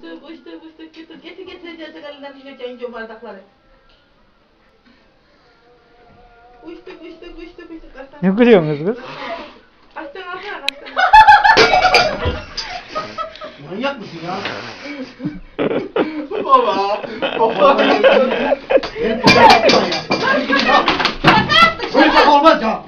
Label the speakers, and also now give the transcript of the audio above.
Speaker 1: Koştu, koştu, koştu, getir, getir, getireceğiz elinden ineceğin ince bardakları. Koştu, koştu, koştu, koştu. Ne gülüyorsunuz kız? Aslan, aslan, aslan.
Speaker 2: Manyak mısın ya?
Speaker 3: baba, baba. Benim
Speaker 2: babam yapma ya.
Speaker 1: Böyle olmaz
Speaker 2: ya.